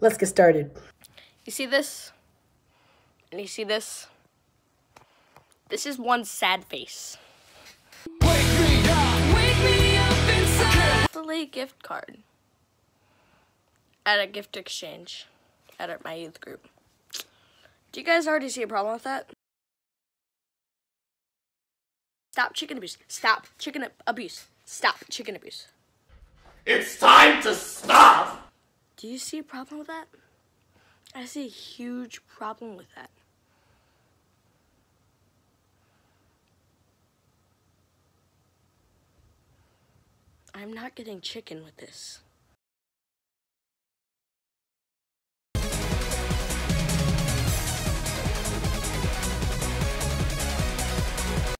Let's get started. You see this? And you see this? This is one sad face. Wake me up, wake me up inside. Gift card at a gift exchange at my youth group. Do you guys already see a problem with that? Stop chicken abuse. Stop chicken abuse. Stop chicken abuse. It's time to stop! Do you see a problem with that? I see a huge problem with that. I'm not getting chicken with this.